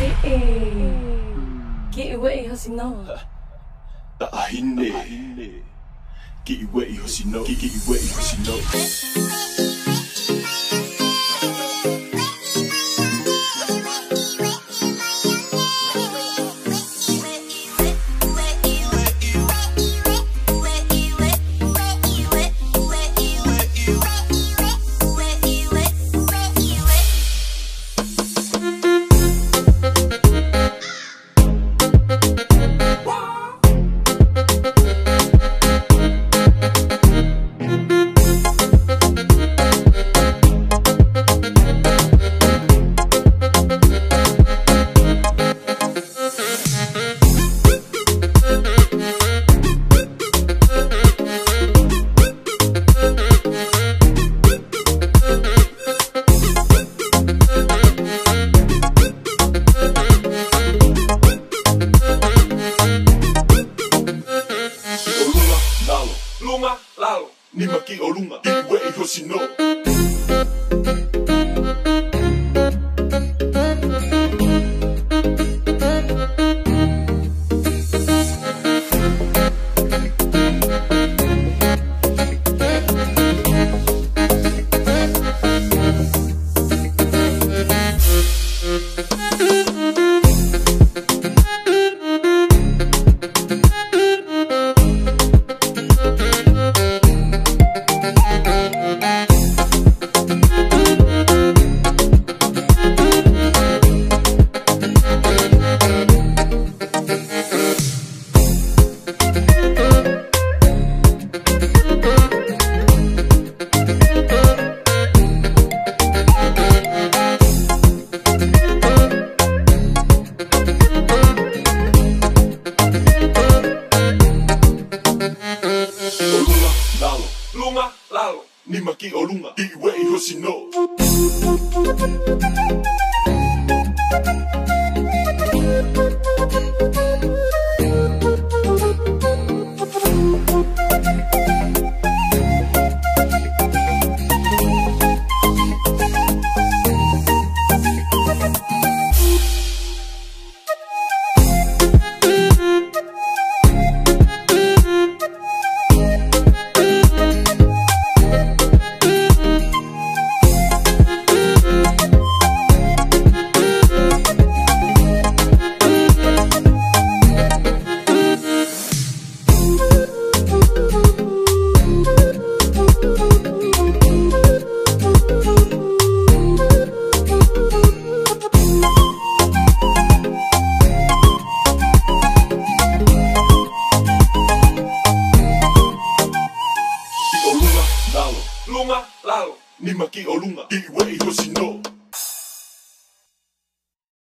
Get away, Hosino. Tahine. Get away, Hosino. Get away, Hosino. Lunga, lalo. Ni maki olunga, get away, Hosino. Olunga, lunga, lalo. Ni maki get away, Hosino. Olunga, lalo, lalo. Ni maki olunga, get away, Hosino.